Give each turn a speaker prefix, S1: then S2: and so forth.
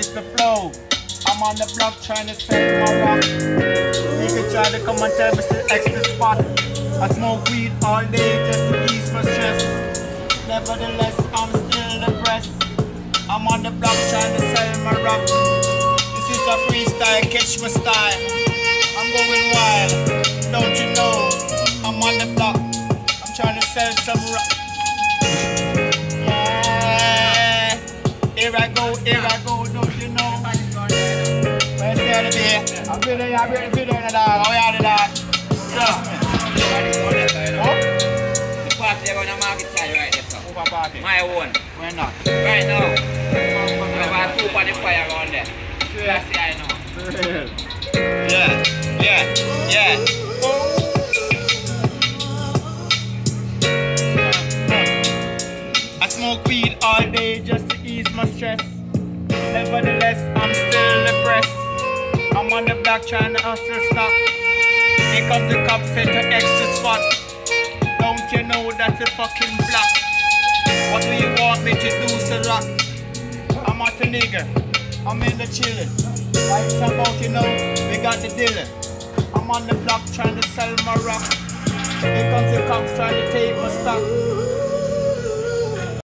S1: This the flow. I'm on the block trying to sell my rock. Nigga try to come and tell me to extra spot. I smoke weed all day just to ease my stress. Nevertheless, I'm still depressed. I'm on the block trying to sell my rock. This is a freestyle, catch my style. I'm going wild, don't you know? I'm on the block, I'm trying to sell some rock. Go, here I go, don't you know? Where's other day? I'm feeling, I'm feeling, feeling the dog. Yeah, the dog. Oh,
S2: The party they're gonna market child right there, sir.
S1: over party.
S2: My own.
S1: We're not.
S2: Right now. I have two for the fire around there. That's the I know.
S1: Smoke weed all day just to ease my stress. Nevertheless, I'm still depressed. I'm on the block trying to hustle stop. Here comes the cops at the extra spot. Don't you know that's a fucking block? What do you want me to do, sir? I'm at the nigga. I'm in the chillin'. Right about, you know, we got the dealer. I'm on the block trying to sell my rock. Here comes the cops trying to take my stock.